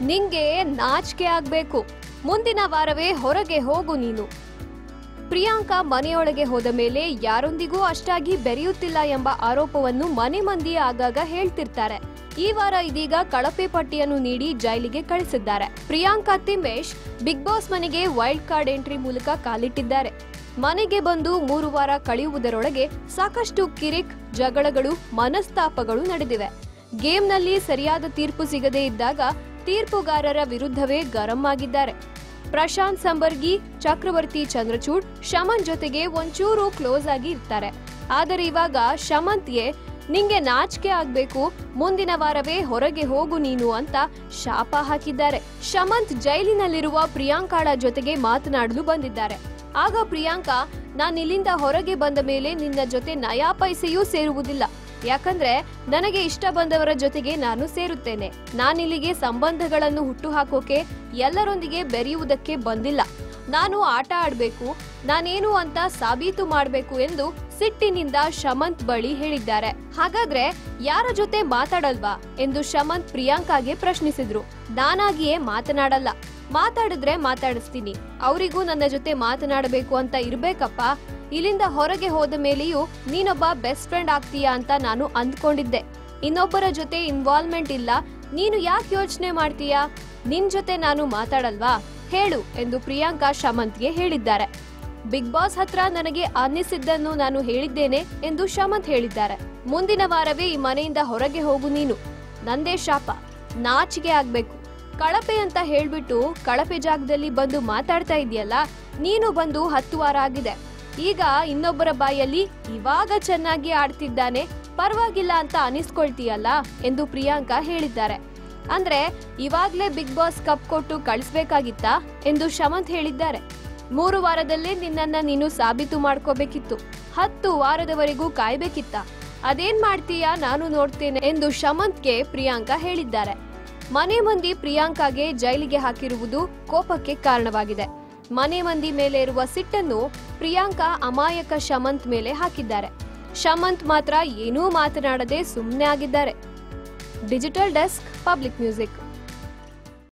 ನಿಂಗೆ ನಾಚಿಕೆ ಆಗ್ಬೇಕು. ಮುಂದಿನ ವಾರವೇ ಹೊರಗೆ ಹೋಗು ನೀನು. ಪ್ರಿಯಾಂಕಾ ಮನೆಯೊಳಗೆ ಹೋದ ಮೇಲೆ ಯಾರೊಂದಿಗೂ ಅಷ್ಟಾಗಿ ಬೆರೆಯುತ್ತಿಲ್ಲ ಎಂಬ ಆರೋಪವನ್ನು ಮನೆ ಮಂದಿ ಆಗಾಗ ಹೇಳ್ತಿರ್ತಾರೆ. ಈ ವಾರ ಇದೀಗ ಕಳಪೆ ಪಟ್ಟಿಯನ್ನು ನೀಡಿ ಜೈಲಿಗೆ ಕಳಿಸಿದ್ದಾರೆ. ಪ್ರಿಯಾಂಕಾ ತಿಮ್ಮೇಶ್ ಬಿಗ್ ಬಾಸ್ ಮನೆಗೆ ವೈಲ್ಡ್ ಕಾರ್ಡ್ ಎಂಟ್ರಿ ಮೂಲಕ ಕಾಲಿಟ್ಟಿದ್ದಾರೆ. ಮನೆಗೆ ಬಂದು ಮೂರು ವಾರ ಕಳೆಯುವುದರೊಳಗೆ ಸಾಕಷ್ಟು ಕಿರಿಕ್, ಜಗಳಗಳು, ಮನಸ್ತಾಪಗಳು ನಡೆದಿವೆ. ಗೇಮ್ನಲ್ಲಿ ಸರಿಯಾದ ತೀರ್ಪು ಸಿಗದೇ ಇದ್ದಾಗ ತೀರ್ಪುಗಾರರ ವಿರುದ್ಧವೇ ಗರಂ ಆಗಿದ್ದಾರೆ. ಪ್ರಶಾಂತ್ ಸಂಬರ್ಗಿ, ಚಕ್ರವರ್ತಿ ಚಂದ್ರಚೂಡ್, ಶಮನ್ ಜೊತೆಗೆ ಒಂಚೂರು ಕ್ಲೋಸ್ ಆಗಿ ಇರ್ತಾರೆ. ಆದರೆ ಇವಾಗ ಶಮಂತ್ಗೆ, ನಿಂಗೆ ನಾಚಿಕೆ ಆಗ್ಬೇಕು, ಮುಂದಿನ ವಾರವೇ ಹೊರಗೆ ಹೋಗು ನೀನು ಅಂತ ಶಾಪ ಹಾಕಿದ್ದಾರೆ. ಶಮಂತ್ ಜೈಲಿನಲ್ಲಿರುವ ಪ್ರಿಯಾಂಕಾಳ ಜೊತೆಗೆ ಮಾತನಾಡಲು ಬಂದಿದ್ದಾರೆ. ಆಗ ಪ್ರಿಯಾಂಕಾ ನಾನು ಇಲ್ಲಿಂದ ಹೊರಗೆ ಬಂದ ಮೇಲೆ ನಿನ್ನ ಜೊತೆ ನಯಾ ಪೈಸೆಯೂ ಸೇರುವುದಿಲ್ಲ. ಯಾಕಂದ್ರೆ ನನಗೆ ಇಷ್ಟ ಬಂದವರ ಜೊತೆಗೆ ನಾನು ಸೇರುತ್ತೇನೆ. ನಾನಿಲ್ಲಿಗೆ ಸಂಬಂಧಗಳನ್ನು ಹುಟ್ಟುಹಾಕೋಕೆ ಎಲ್ಲರೊಂದಿಗೆ ಬೆರೆಯುವುದಕ್ಕೆ ಬಂದಿಲ್ಲ. ನಾನು ಆಟ ಆಡಬೇಕು, ನಾನೇನು ಅಂತ ಸಾಬೀತು ಮಾಡಬೇಕು ಎಂದು ಸಿಟ್ಟಿನಿಂದ ಶಮಂತ್ ಬಳಿ ಹೇಳಿದ್ದಾರೆ. ಹಾಗಾದ್ರೆ ಯಾರ ಜೊತೆ ಮಾತಾಡಲ್ವಾ ಎಂದು ಶಮಂತ್ ಪ್ರಿಯಾಂಕಾಗೆ ಪ್ರಶ್ನಿಸಿದ್ರು. ನಾನಾಗಿಯೇ ಮಾತನಾಡಲ್ಲ. ಮಾತಾಡಿದ್ರೆ ಮಾತಾಡಿಸ್ತೀನಿ. ಅವರಿಗೂ ನನ್ನ ಜೊತೆ ಮಾತನಾಡಬೇಕು ಅಂತ ಇರ್ಬೇಕಪ್ಪ. ಇಲ್ಲಿಂದ ಹೊರಗೆ ಹೋದ ಮೇಲೆಯೂ ನೀನೊಬ್ಬ ಬೆಸ್ಟ್ ಫ್ರೆಂಡ್ ಆಗ್ತೀಯಾ ಅಂತ ನಾನು ಅಂದ್ಕೊಂಡಿದ್ದೆ. ಇನ್ನೊಬ್ಬರ ಜೊತೆ ಇನ್ವಾಲ್ವ್ಮೆಂಟ್ ಇಲ್ಲ. ನೀನು ಯಾಕೆ ಯೋಚನೆ ಮಾಡ್ತೀಯಾ? ನಿನ್ ಜೊತೆ ನಾನು ಮಾತಾಡಲ್ವಾ? ಹೇಳು ಎಂದು ಪ್ರಿಯಾಂಕಾ ಶಮಂತ್ಗೆ ಹೇಳಿದ್ದಾರೆ. ಬಿಗ್ ಬಾಸ್ ಹತ್ರ ನನಗೆ ಅನ್ನಿಸಿದ್ದನ್ನು ನಾನು ಹೇಳಿದ್ದೇನೆ ಎಂದು ಶಮಂತ್ ಹೇಳಿದ್ದಾರೆ. ಮುಂದಿನ ವಾರವೇ ಈ ಮನೆಯಿಂದ ಹೊರಗೆ ಹೋಗು ನೀನು. ನಂದೇ ಶಾಪ. ನಾಚಿಗೆ ಆಗ್ಬೇಕು. ಕಳಪೆ ಅಂತ ಹೇಳ್ಬಿಟ್ಟು ಕಳಪೆ ಜಾಗದಲ್ಲಿ ಬಂದು ಮಾತಾಡ್ತಾ ಇದೆಯಲ್ಲ? ನೀನು ಬಂದು ಹತ್ತು ವಾರ ಆಗಿದೆ. ಈಗ ಇನ್ನೊಬ್ಬರ ಬಾಯಲ್ಲಿ ಇವಾಗ ಚೆನ್ನಾಗಿ ಆಡ್ತಿದ್ದಾನೆ, ಪರವಾಗಿಲ್ಲ ಅಂತ ಅನಿಸ್ಕೊಳ್ತೀಯಲ್ಲ ಎಂದು ಪ್ರಿಯಾಂಕಾ ಹೇಳಿದ್ದಾರೆ. ಅಂದ್ರೆ, ಇವಾಗ್ಲೇ ಬಿಗ್ ಬಾಸ್ ಕಪ್ ಕೊಟ್ಟು ಕಳಿಸ್ಬೇಕಾಗಿತ್ತಾ ಎಂದು ಶಮಂತ್ ಹೇಳಿದ್ದಾರೆ. ಮೂರು ವಾರದಲ್ಲೇ ನಿನ್ನನ್ನ ನೀನು ಸಾಬೀತು ಮಾಡ್ಕೋಬೇಕಿತ್ತು, ಹತ್ತು ವಾರದವರೆಗೂ ಕಾಯ್ಬೇಕಿತ್ತ. ಅದೇನ್ ಮಾಡ್ತೀಯಾ ನಾನು ನೋಡ್ತೇನೆ ಎಂದು ಶಮಂತ್ಗೆ ಪ್ರಿಯಾಂಕಾ ಹೇಳಿದ್ದಾರೆ. ಮನೆ ಮಂದಿ ಪ್ರಿಯಾಂಕಾಗೆ ಜೈಲಿಗೆ ಹಾಕಿರುವುದು ಕೋಪಕ್ಕೆ ಕಾರಣವಾಗಿದೆ. ಮನೆ ಮಂದಿ ಮೇಲೆ ಇರುವ ಸಿಟ್ಟನ್ನು ಪ್ರಿಯಾಂಕಾ ಅಮಾಯಕ ಶಮಂತ್ ಮೇಲೆ ಹಾಕಿದ್ದಾರೆ. ಶಮಂತ್ ಮಾತ್ರ ಏನೂ ಮಾತನಾಡದೆ ಸುಮ್ಮನೆ ಆಗಿದ್ದಾರೆ. Digital desk, public music.